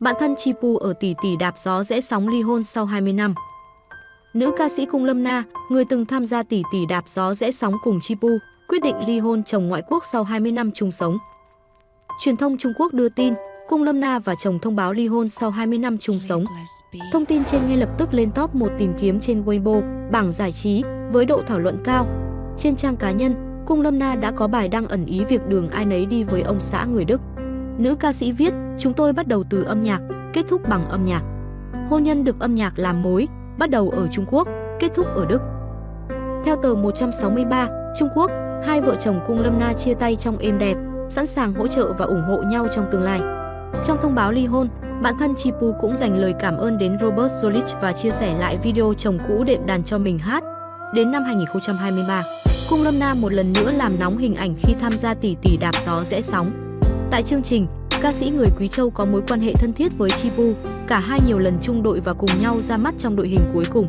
Bạn thân Chipu ở tỷ tỷ đạp gió rẽ sóng ly hôn sau 20 năm. Nữ ca sĩ Cung Lâm Na, người từng tham gia tỷ tỷ đạp gió rẽ sóng cùng Chipu, quyết định ly hôn chồng ngoại quốc sau 20 năm chung sống. Truyền thông Trung Quốc đưa tin, Cung Lâm Na và chồng thông báo ly hôn sau 20 năm chung sống. Thông tin trên ngay lập tức lên top 1 tìm kiếm trên Weibo, bảng giải trí, với độ thảo luận cao. Trên trang cá nhân, Cung Lâm Na đã có bài đăng ẩn ý việc đường ai nấy đi với ông xã người Đức. Nữ ca sĩ viết, chúng tôi bắt đầu từ âm nhạc, kết thúc bằng âm nhạc. Hôn nhân được âm nhạc làm mối, bắt đầu ở Trung Quốc, kết thúc ở Đức. Theo tờ 163, Trung Quốc, hai vợ chồng Cung Lâm Na chia tay trong êm đẹp, sẵn sàng hỗ trợ và ủng hộ nhau trong tương lai. Trong thông báo ly hôn, bạn thân Chipu cũng dành lời cảm ơn đến Robert Zolich và chia sẻ lại video chồng cũ đệm đàn cho mình hát. Đến năm 2023, Cung Lâm Na một lần nữa làm nóng hình ảnh khi tham gia tỷ tỷ đạp gió rẽ sóng. Tại chương trình, ca sĩ người Quý Châu có mối quan hệ thân thiết với Chipu, cả hai nhiều lần chung đội và cùng nhau ra mắt trong đội hình cuối cùng.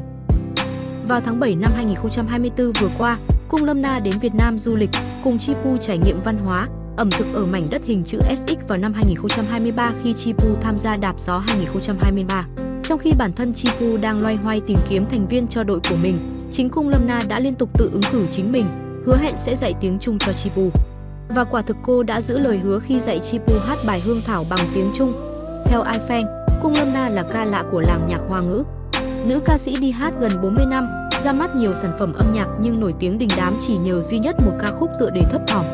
Vào tháng 7 năm 2024 vừa qua, Cung Lâm Na đến Việt Nam du lịch, cùng Chipu trải nghiệm văn hóa, ẩm thực ở mảnh đất hình chữ SX vào năm 2023 khi Chipu tham gia đạp gió 2023. Trong khi bản thân Chipu đang loay hoay tìm kiếm thành viên cho đội của mình, chính Cung Lâm Na đã liên tục tự ứng cử chính mình, hứa hẹn sẽ dạy tiếng Trung cho Chipu. Và quả thực cô đã giữ lời hứa khi dạy Chipu hát bài Hương Thảo bằng tiếng Trung. Theo iFan, Cung Lâm Na là ca lạ của làng nhạc Hoa ngữ. Nữ ca sĩ đi hát gần 40 năm, ra mắt nhiều sản phẩm âm nhạc nhưng nổi tiếng đình đám chỉ nhờ duy nhất một ca khúc tựa đề thấp thỏm.